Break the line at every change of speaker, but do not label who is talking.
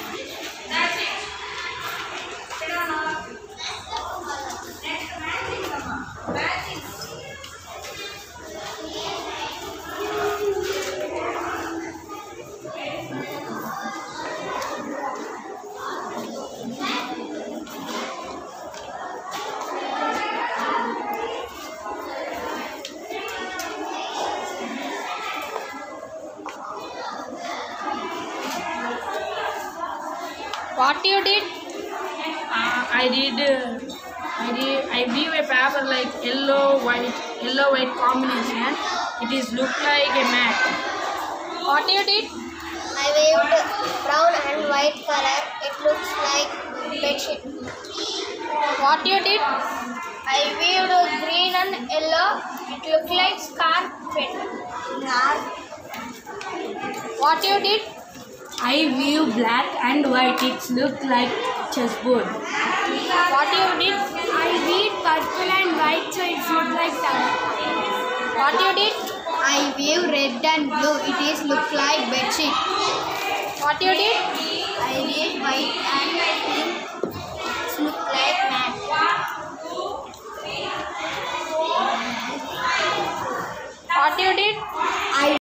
Bye. What you did?
Uh, I did. Uh, I did. I weave a paper like yellow white, yellow white combination. It is look like a mat.
What you did?
I waved brown and white color. It looks like bedsheet.
What you did?
I waved green and yellow. It looked like carpet.
What you did?
I view black and white. It looks like chessboard.
What do you did?
I read purple and white, so it looks like tower.
What you did?
I view red and blue. It is look like bedsheet.
What you did?
I read white and pink. It look like mat. What you did?